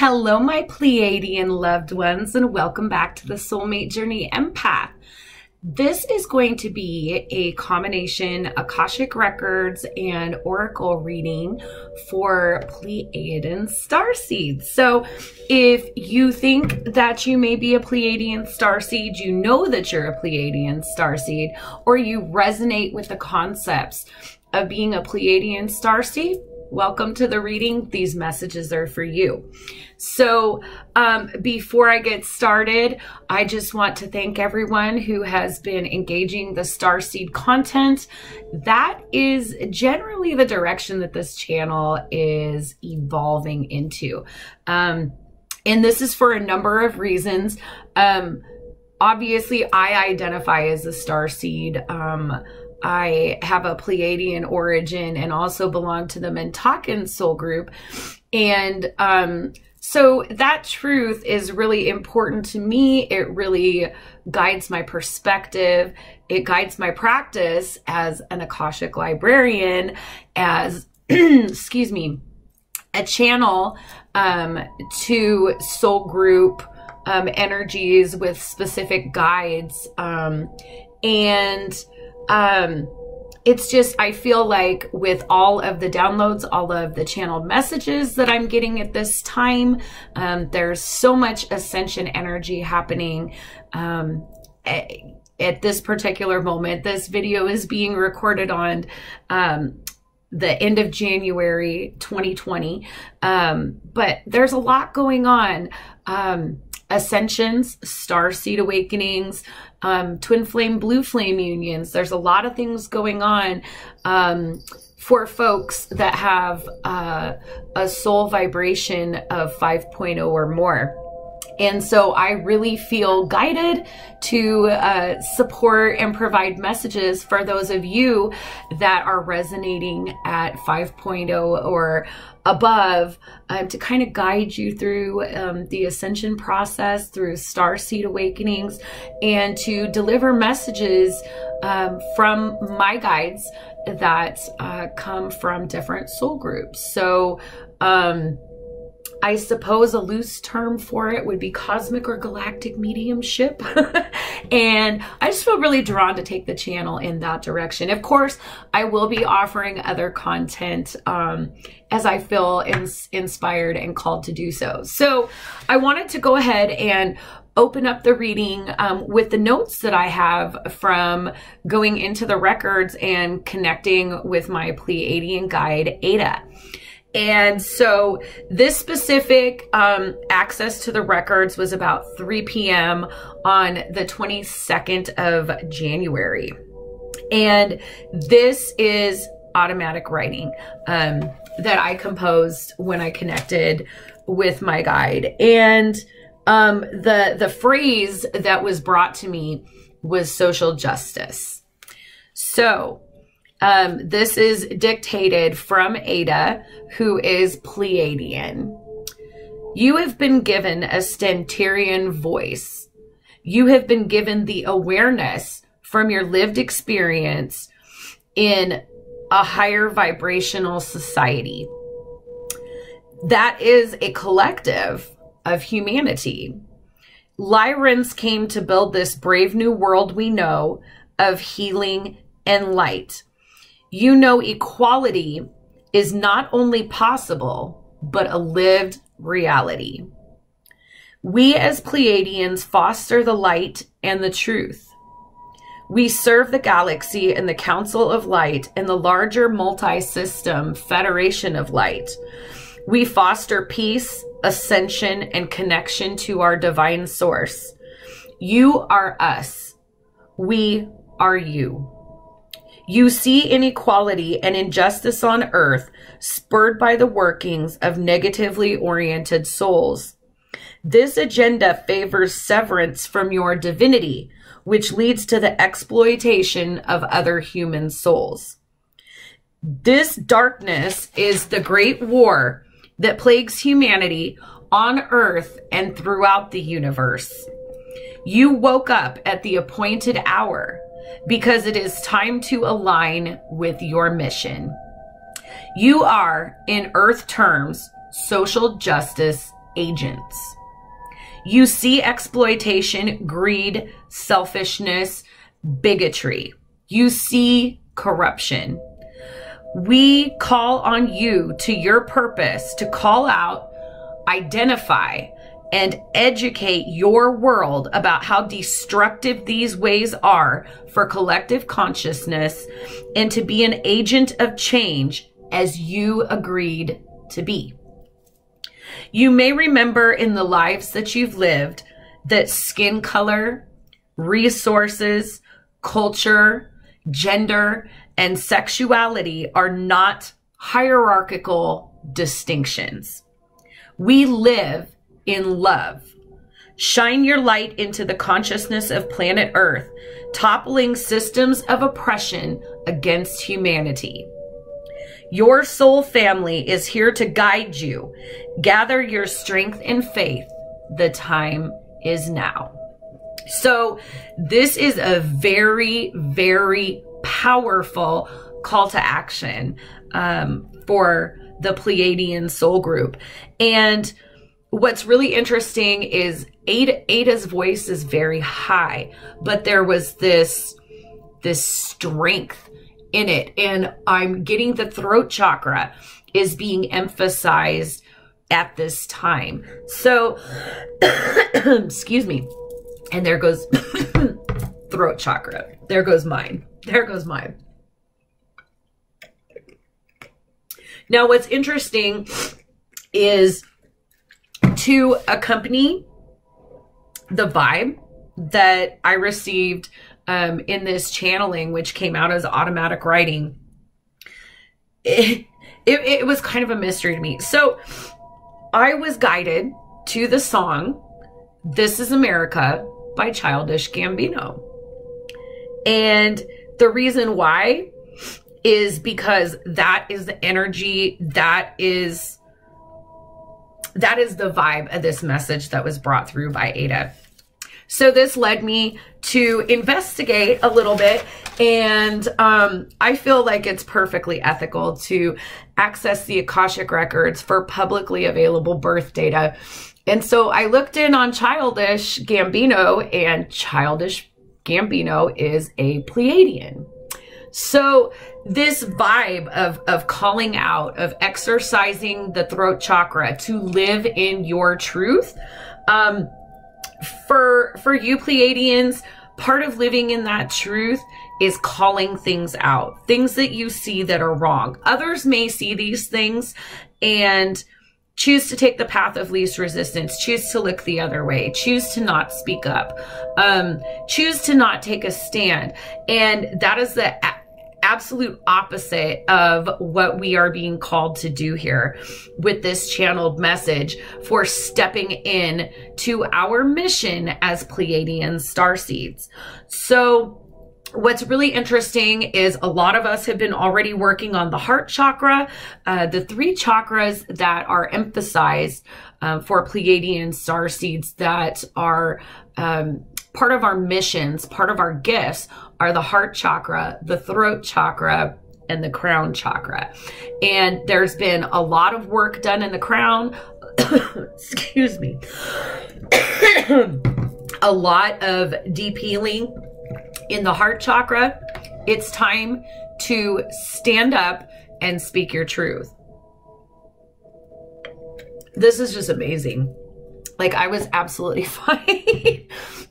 Hello, my Pleiadian loved ones, and welcome back to the Soulmate Journey Empath. This is going to be a combination Akashic Records and Oracle reading for Pleiadian star seeds. So, if you think that you may be a Pleiadian star seed, you know that you're a Pleiadian star seed, or you resonate with the concepts of being a Pleiadian star seed, welcome to the reading. These messages are for you. So, um, before I get started, I just want to thank everyone who has been engaging the Starseed content. That is generally the direction that this channel is evolving into. Um, and this is for a number of reasons. Um, obviously, I identify as a Starseed. Um, I have a Pleiadian origin and also belong to the Mintakan soul group. And um, so that truth is really important to me. It really guides my perspective. It guides my practice as an Akashic librarian, as, excuse me, a channel um, to soul group um, energies with specific guides. Um, and um, it's just, I feel like with all of the downloads, all of the channeled messages that I'm getting at this time, um, there's so much ascension energy happening. Um, at, at this particular moment, this video is being recorded on um, the end of January 2020. Um, but there's a lot going on. Um, ascensions, star seed awakenings, um, twin flame, blue flame unions. There's a lot of things going on um, for folks that have uh, a soul vibration of 5.0 or more. And so I really feel guided to uh, support and provide messages for those of you that are resonating at 5.0 or above um, to kind of guide you through um, the ascension process, through star seed awakenings, and to deliver messages um, from my guides that uh, come from different soul groups. So, um, I suppose a loose term for it would be cosmic or galactic mediumship. and I just feel really drawn to take the channel in that direction. Of course, I will be offering other content um, as I feel ins inspired and called to do so. So I wanted to go ahead and open up the reading um, with the notes that I have from going into the records and connecting with my Pleiadian guide, Ada. And so this specific um, access to the records was about 3 p.m. on the 22nd of January. And this is automatic writing um, that I composed when I connected with my guide. And um, the, the phrase that was brought to me was social justice. So um, this is dictated from Ada, who is Pleiadian. You have been given a Stentorian voice. You have been given the awareness from your lived experience in a higher vibrational society. That is a collective of humanity. Lyrans came to build this brave new world we know of healing and light you know equality is not only possible, but a lived reality. We as Pleiadians foster the light and the truth. We serve the galaxy and the Council of Light and the larger multi system Federation of Light. We foster peace, ascension, and connection to our divine source. You are us. We are you. You see inequality and injustice on earth spurred by the workings of negatively oriented souls. This agenda favors severance from your divinity, which leads to the exploitation of other human souls. This darkness is the great war that plagues humanity on earth and throughout the universe. You woke up at the appointed hour because it is time to align with your mission. You are, in earth terms, social justice agents. You see exploitation, greed, selfishness, bigotry. You see corruption. We call on you to your purpose to call out, identify, and educate your world about how destructive these ways are for collective consciousness and to be an agent of change as you agreed to be. You may remember in the lives that you've lived that skin color, resources, culture, gender, and sexuality are not hierarchical distinctions. We live in love. Shine your light into the consciousness of planet Earth, toppling systems of oppression against humanity. Your soul family is here to guide you. Gather your strength and faith. The time is now. So, this is a very, very powerful call to action um, for the Pleiadian soul group. And what's really interesting is Ada, Ada's voice is very high, but there was this this strength in it, and I'm getting the throat chakra is being emphasized at this time. So, excuse me. And there goes throat chakra. There goes mine. There goes mine. Now, what's interesting is to accompany the vibe that I received um, in this channeling, which came out as automatic writing, it, it, it was kind of a mystery to me. So I was guided to the song This is America by Childish Gambino. And the reason why is because that is the energy, that is that is the vibe of this message that was brought through by Ada. So this led me to investigate a little bit and um, I feel like it's perfectly ethical to access the Akashic records for publicly available birth data. And so I looked in on Childish Gambino and Childish Gambino is a Pleiadian. So this vibe of, of calling out, of exercising the throat chakra to live in your truth, um, for, for you Pleiadians, part of living in that truth is calling things out, things that you see that are wrong. Others may see these things and choose to take the path of least resistance, choose to look the other way, choose to not speak up, um, choose to not take a stand. And that is the absolute opposite of what we are being called to do here with this channeled message for stepping in to our mission as Pleiadian star seeds. So What's really interesting is a lot of us have been already working on the heart chakra, uh, the three chakras that are emphasized uh, for Pleiadian star seeds that are um, part of our missions, part of our gifts are the heart chakra, the throat chakra, and the crown chakra. And there's been a lot of work done in the crown. Excuse me. a lot of deep healing in the heart chakra. It's time to stand up and speak your truth. This is just amazing. Like I was absolutely fine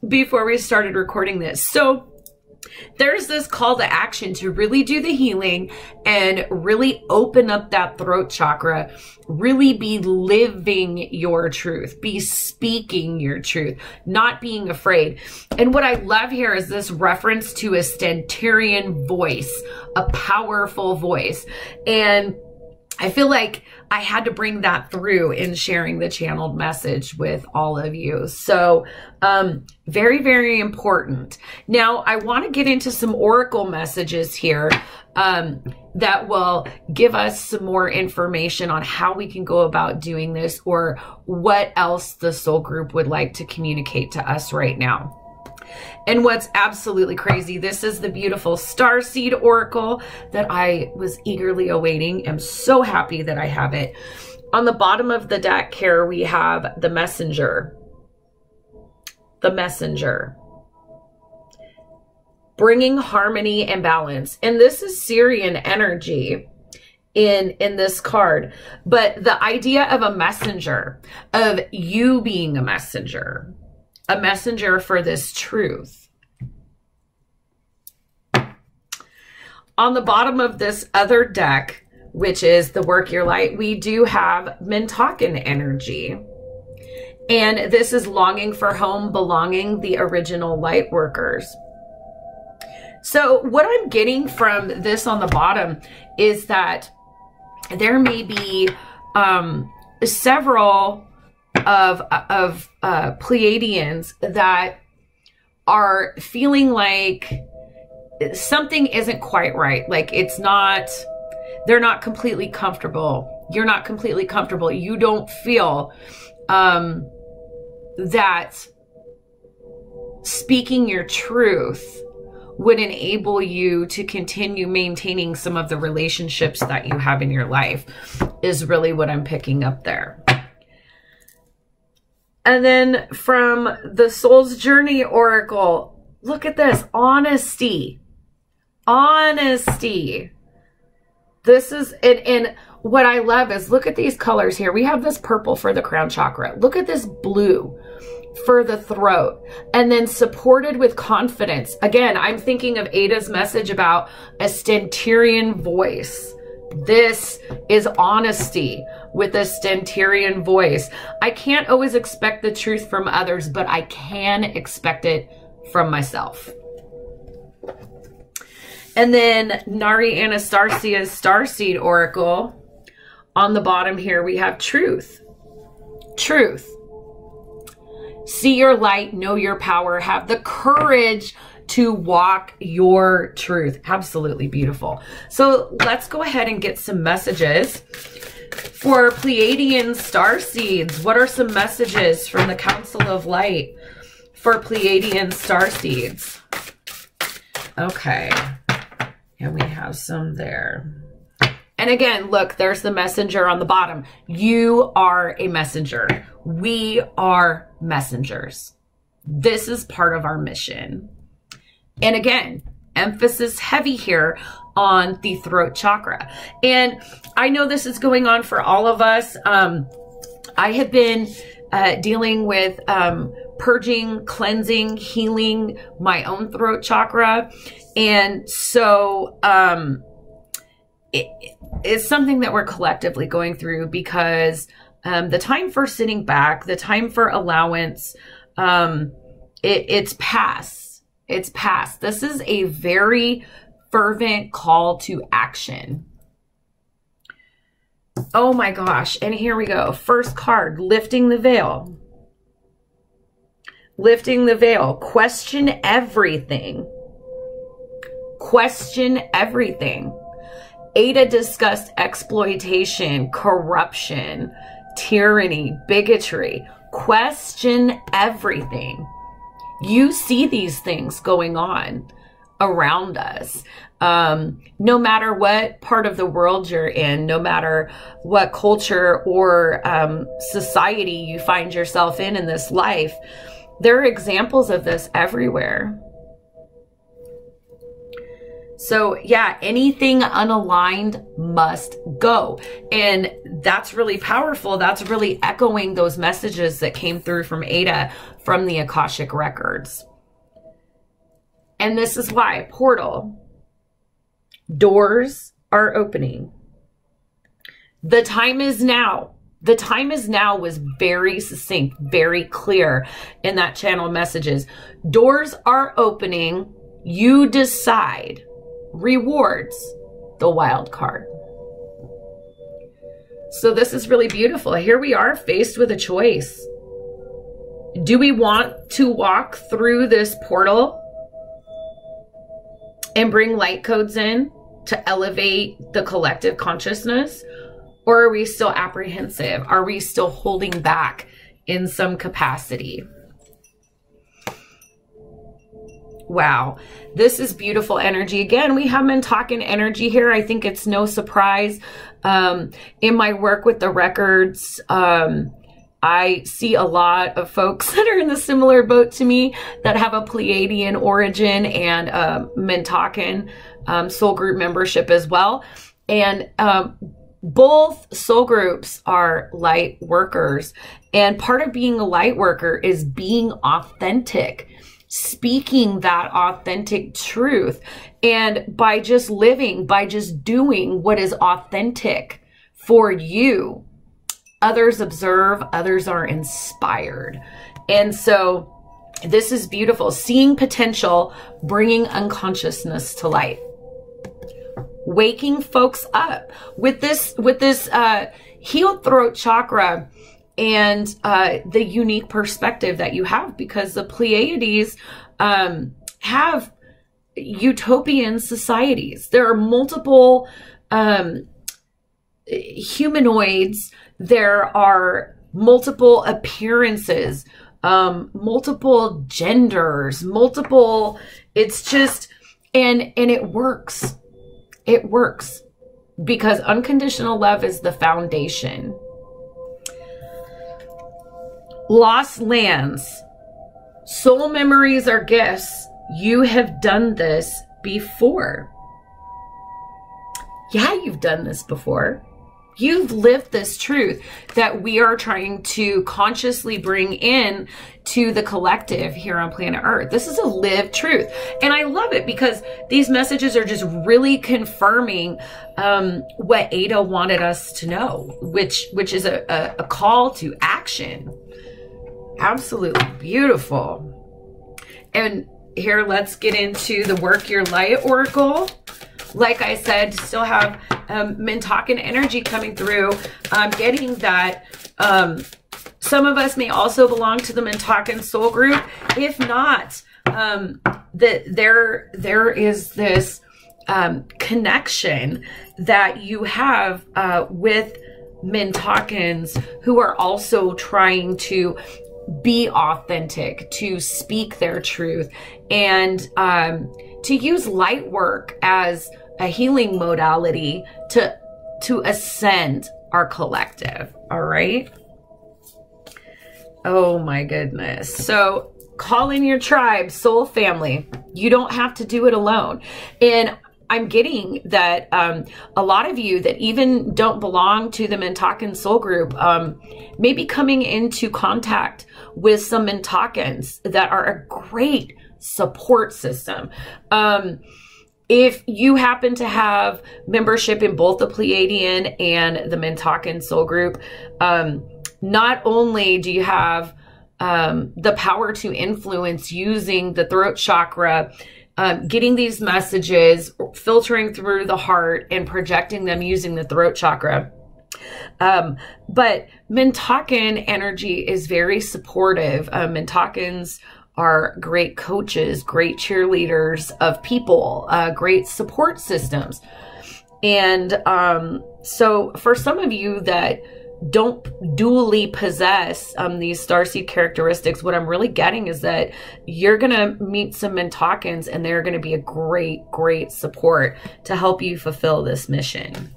before we started recording this. So there's this call to action to really do the healing and really open up that throat chakra, really be living your truth, be speaking your truth, not being afraid. And what I love here is this reference to a stentorian voice, a powerful voice. And I feel like I had to bring that through in sharing the channeled message with all of you. So, um, very, very important. Now, I want to get into some oracle messages here um, that will give us some more information on how we can go about doing this or what else the soul group would like to communicate to us right now. And what's absolutely crazy, this is the beautiful Star Seed Oracle that I was eagerly awaiting. I'm so happy that I have it. On the bottom of the deck here, we have the messenger. The messenger. Bringing harmony and balance. And this is Sirian energy in in this card but the idea of a messenger of you being a messenger a messenger for this truth. On the bottom of this other deck which is the work your light we do have Mintakan energy. And this is longing for home belonging the original light workers. So what I'm getting from this on the bottom is that there may be um, several of of uh, Pleiadians that are feeling like something isn't quite right. Like it's not, they're not completely comfortable. You're not completely comfortable. You don't feel um, that speaking your truth would enable you to continue maintaining some of the relationships that you have in your life is really what I'm picking up there. And then from the Soul's Journey Oracle, look at this, honesty. Honesty. This is, and, and what I love is look at these colors here. We have this purple for the crown chakra. Look at this blue for the throat and then supported with confidence. Again, I'm thinking of Ada's message about a stentorian voice. This is honesty with a stentorian voice. I can't always expect the truth from others, but I can expect it from myself. And then Nari Anastasia's Starseed Oracle. On the bottom here, we have truth. Truth. See your light, know your power, have the courage to walk your truth. Absolutely beautiful. So let's go ahead and get some messages for Pleiadian star seeds. What are some messages from the Council of Light for Pleiadian star seeds? Okay. And we have some there. And again, look, there's the messenger on the bottom. You are a messenger. We are messengers. This is part of our mission. And again, emphasis heavy here on the throat chakra. And I know this is going on for all of us. Um, I have been uh, dealing with um, purging, cleansing, healing my own throat chakra. And so, um, it, it's something that we're collectively going through because um, the time for sitting back, the time for allowance, um, it, it's past. It's past. This is a very fervent call to action. Oh my gosh. And here we go. First card, lifting the veil. Lifting the veil. Question everything. Question everything. Ada discussed exploitation, corruption, tyranny, bigotry. Question everything. You see these things going on around us. Um, no matter what part of the world you're in, no matter what culture or um, society you find yourself in in this life, there are examples of this everywhere. So yeah, anything unaligned must go. And that's really powerful. That's really echoing those messages that came through from Ada from the Akashic records. And this is why portal doors are opening. The time is now. The time is now was very succinct, very clear in that channel messages. Doors are opening. You decide rewards the wild card. So this is really beautiful. Here we are faced with a choice. Do we want to walk through this portal and bring light codes in to elevate the collective consciousness? Or are we still apprehensive? Are we still holding back in some capacity? Wow, this is beautiful energy. Again, we have been talking energy here. I think it's no surprise. Um, in my work with the records, um, I see a lot of folks that are in the similar boat to me that have a Pleiadian origin and Mintakan um, soul group membership as well. And um, both soul groups are light workers. And part of being a light worker is being authentic speaking that authentic truth. And by just living, by just doing what is authentic for you, others observe, others are inspired. And so this is beautiful. Seeing potential, bringing unconsciousness to light. Waking folks up with this, with this, uh, healed throat chakra and uh, the unique perspective that you have because the Pleiades um, have utopian societies. There are multiple um, humanoids. There are multiple appearances, um, multiple genders, multiple. It's just and and it works. It works because unconditional love is the foundation Lost lands. Soul memories are gifts. You have done this before. Yeah, you've done this before. You've lived this truth that we are trying to consciously bring in to the collective here on planet Earth. This is a lived truth. And I love it because these messages are just really confirming um, what Ada wanted us to know, which which is a, a, a call to action absolutely beautiful. And here, let's get into the Work Your Light Oracle. Like I said, still have um, energy coming through. I'm getting that um, some of us may also belong to the Mintakan soul group. If not, um, that there there is this um, connection that you have uh, with Mintakans who are also trying to be authentic, to speak their truth, and um, to use light work as a healing modality to to ascend our collective. All right. Oh my goodness. So call in your tribe, soul family. You don't have to do it alone. And I'm getting that um, a lot of you that even don't belong to the Mintakan Soul Group um, may be coming into contact with some Mintakans that are a great support system. Um, if you happen to have membership in both the Pleiadian and the Mintakan Soul Group, um, not only do you have um, the power to influence using the throat chakra um, getting these messages, filtering through the heart, and projecting them using the throat chakra. Um, but Mintakan energy is very supportive. Mintakans are great coaches, great cheerleaders of people, uh, great support systems. And um, so, for some of you that don't dually possess um, these starseed characteristics, what I'm really getting is that you're going to meet some Mintakans and they're going to be a great, great support to help you fulfill this mission.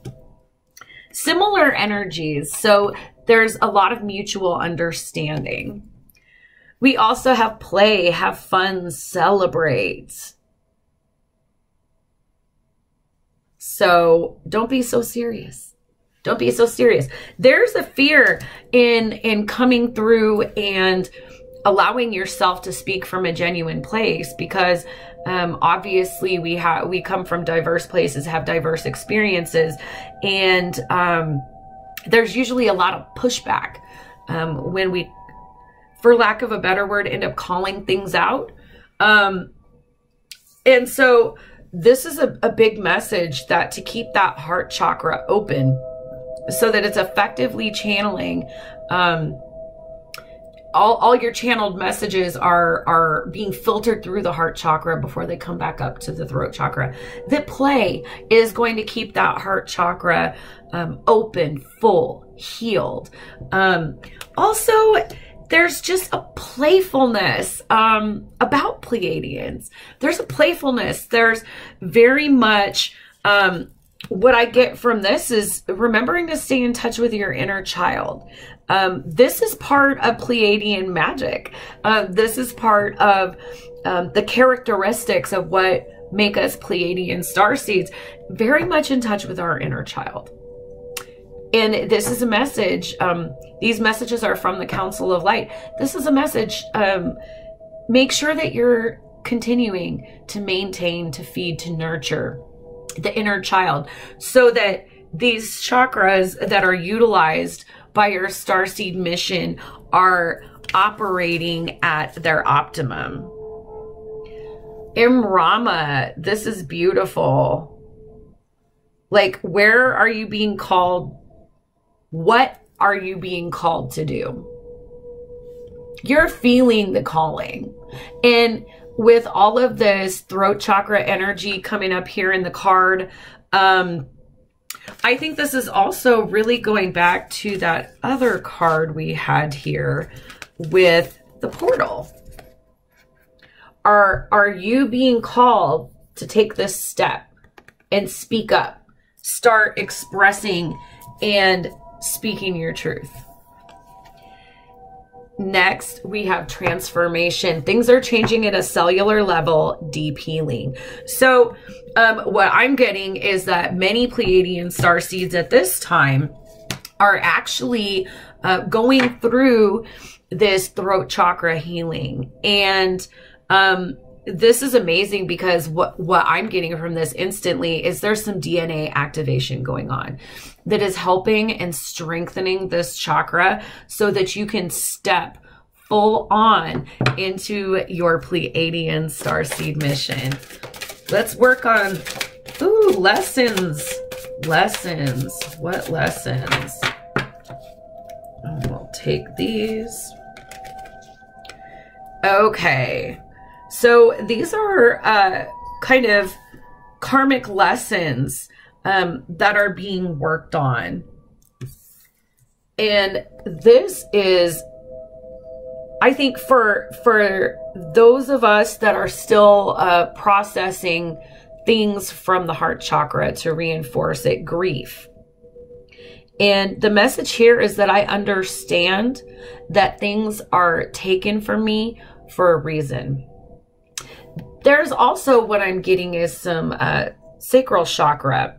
Similar energies. So there's a lot of mutual understanding. We also have play, have fun, celebrate. So don't be so serious don't be so serious. There's a fear in in coming through and allowing yourself to speak from a genuine place because um, obviously we have we come from diverse places, have diverse experiences, and um, there's usually a lot of pushback um, when we, for lack of a better word, end up calling things out. Um, and so this is a, a big message that to keep that heart chakra open so that it's effectively channeling um, all, all your channeled messages are are being filtered through the heart chakra before they come back up to the throat chakra. The play is going to keep that heart chakra um, open, full, healed. Um, also, there's just a playfulness um, about Pleiadians. There's a playfulness. There's very much um, what I get from this is remembering to stay in touch with your inner child. Um, this is part of Pleiadian magic. Uh, this is part of um, the characteristics of what make us Pleiadian star seeds, very much in touch with our inner child. And this is a message. Um, these messages are from the Council of Light. This is a message. Um, make sure that you're continuing to maintain, to feed, to nurture the inner child so that these chakras that are utilized by your starseed mission are operating at their optimum. Imrama, this is beautiful. Like, where are you being called? What are you being called to do? You're feeling the calling. And with all of this throat chakra energy coming up here in the card, um, I think this is also really going back to that other card we had here with the portal. Are, are you being called to take this step and speak up? Start expressing and speaking your truth. Next, we have transformation. Things are changing at a cellular level, deep healing. So, um, what I'm getting is that many Pleiadian star seeds at this time are actually uh, going through this throat chakra healing. And um, this is amazing because what, what I'm getting from this instantly is there's some DNA activation going on that is helping and strengthening this chakra so that you can step full on into your Pleiadian starseed mission. Let's work on, ooh, lessons. Lessons. What lessons? we'll take these. Okay. So these are uh, kind of karmic lessons um, that are being worked on. And this is, I think, for for those of us that are still uh, processing things from the heart chakra to reinforce it, grief. And the message here is that I understand that things are taken from me for a reason there's also what I'm getting is some uh, sacral chakra.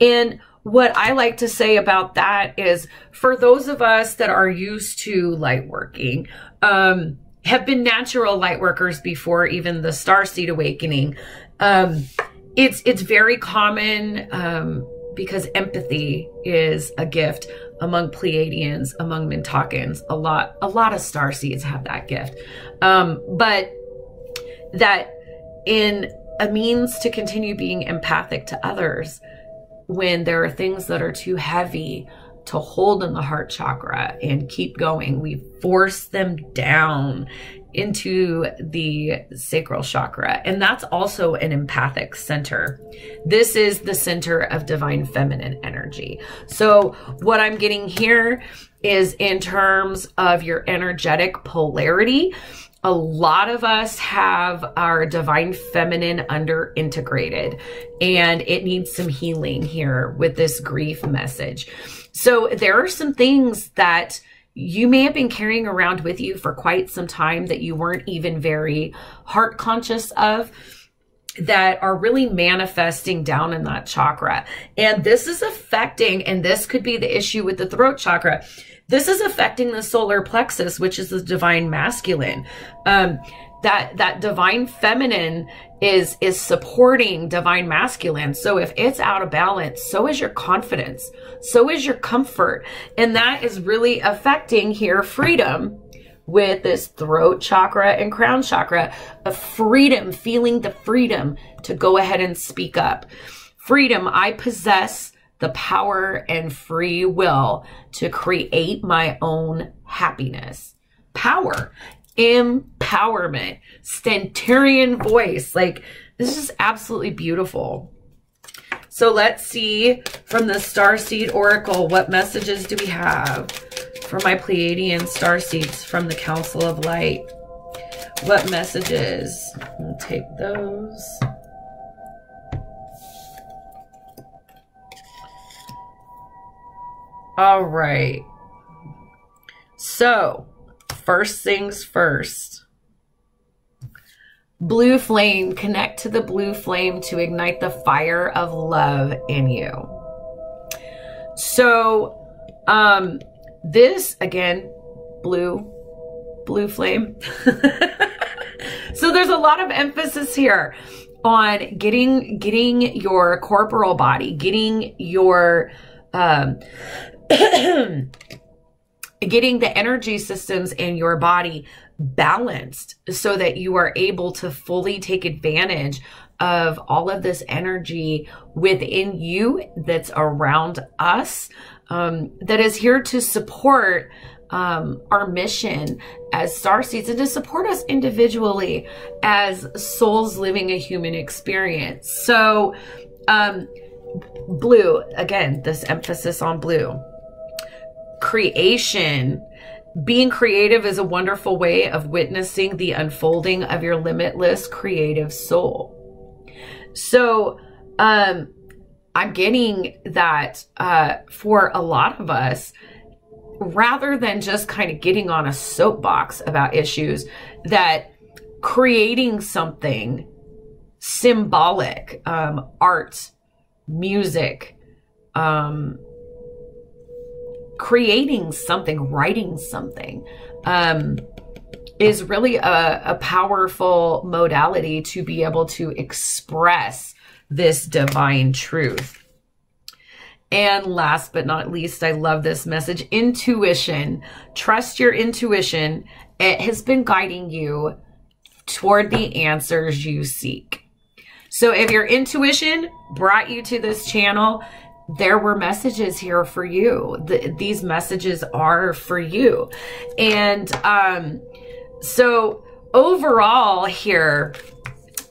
And what I like to say about that is for those of us that are used to light working, um, have been natural light workers before even the star seed awakening, um, it's it's very common um, because empathy is a gift among Pleiadians, among Mintakans. A lot a lot of star seeds have that gift, um, but that in a means to continue being empathic to others when there are things that are too heavy to hold in the heart chakra and keep going. We force them down into the sacral chakra. And that's also an empathic center. This is the center of divine feminine energy. So, what I'm getting here is in terms of your energetic polarity a lot of us have our divine feminine under integrated and it needs some healing here with this grief message. So there are some things that you may have been carrying around with you for quite some time that you weren't even very heart conscious of that are really manifesting down in that chakra. And this is affecting, and this could be the issue with the throat chakra this is affecting the solar plexus, which is the divine masculine. Um, that that divine feminine is is supporting divine masculine. So if it's out of balance, so is your confidence, so is your comfort, and that is really affecting here freedom with this throat chakra and crown chakra of freedom, feeling the freedom to go ahead and speak up. Freedom, I possess the power and free will to create my own happiness. Power, empowerment, stentorian voice. Like, this is absolutely beautiful. So let's see from the Starseed Oracle, what messages do we have for my Pleiadian star seeds from the Council of Light. What messages? We'll take those. All right. So, first things first. Blue flame, connect to the blue flame to ignite the fire of love in you. So, um, this again, blue, blue flame. so there's a lot of emphasis here on getting getting your corporal body, getting your um getting the energy systems in your body balanced so that you are able to fully take advantage of all of this energy within you that's around us um, that is here to support um, our mission as star seeds and to support us individually as souls living a human experience. So, um, blue, again, this emphasis on blue creation. Being creative is a wonderful way of witnessing the unfolding of your limitless creative soul. So, um, I'm getting that uh, for a lot of us, rather than just kind of getting on a soapbox about issues, that creating something symbolic, um, art, music, um, creating something, writing something, um, is really a, a powerful modality to be able to express this divine truth. And last but not least, I love this message intuition. Trust your intuition. It has been guiding you toward the answers you seek. So if your intuition brought you to this channel, there were messages here for you. The, these messages are for you. And um, so overall here,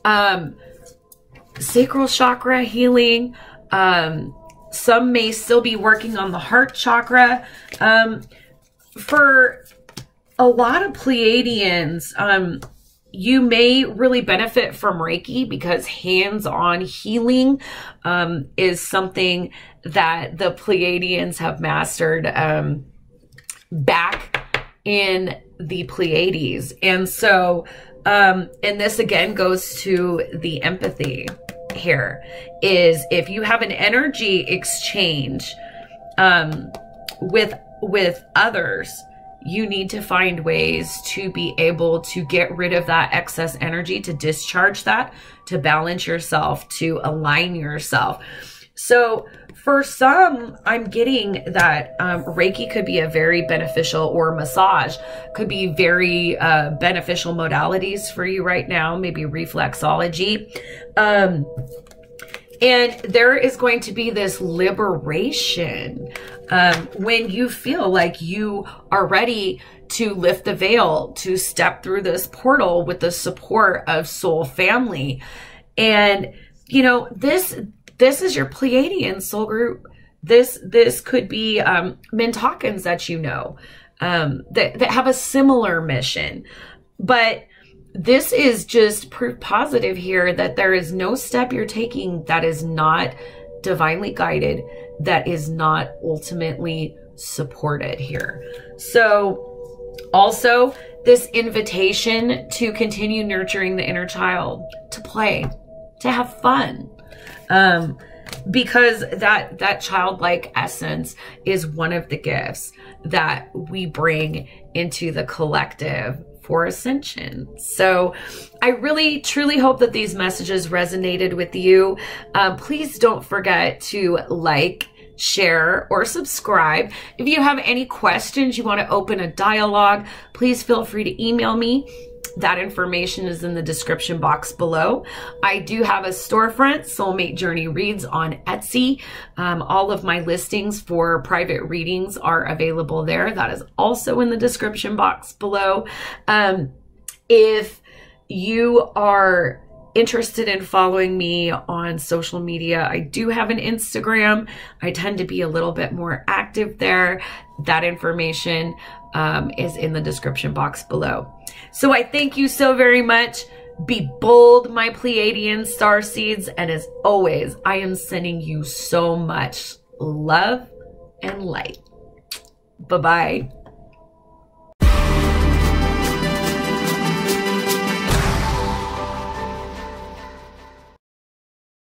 um, sacral chakra healing, um, some may still be working on the heart chakra. Um, for a lot of Pleiadians, um, you may really benefit from Reiki because hands-on healing um, is something that the Pleiadians have mastered um, back in the Pleiades. And so, um, and this again goes to the empathy here, is if you have an energy exchange um, with with others, you need to find ways to be able to get rid of that excess energy, to discharge that, to balance yourself, to align yourself. So for some, I'm getting that um, Reiki could be a very beneficial or massage could be very uh, beneficial modalities for you right now, maybe reflexology. Um, and there is going to be this liberation um, when you feel like you are ready to lift the veil, to step through this portal with the support of soul family. And, you know, this, this is your Pleiadian soul group. This, this could be, um, Mintakans that you know, um, that, that have a similar mission. But this is just proof positive here that there is no step you're taking that is not divinely guided, that is not ultimately supported here. So, also, this invitation to continue nurturing the inner child, to play, to have fun. Um, because that that childlike essence is one of the gifts that we bring into the collective for ascension. So I really, truly hope that these messages resonated with you. Um, please don't forget to like, share, or subscribe. If you have any questions, you want to open a dialogue, please feel free to email me that information is in the description box below. I do have a storefront, Soulmate Journey Reads on Etsy. Um, all of my listings for private readings are available there. That is also in the description box below. Um, if you are interested in following me on social media, I do have an Instagram. I tend to be a little bit more active there. That information um, is in the description box below. So I thank you so very much. Be bold, my Pleiadian star seeds. And as always, I am sending you so much love and light. Bye bye.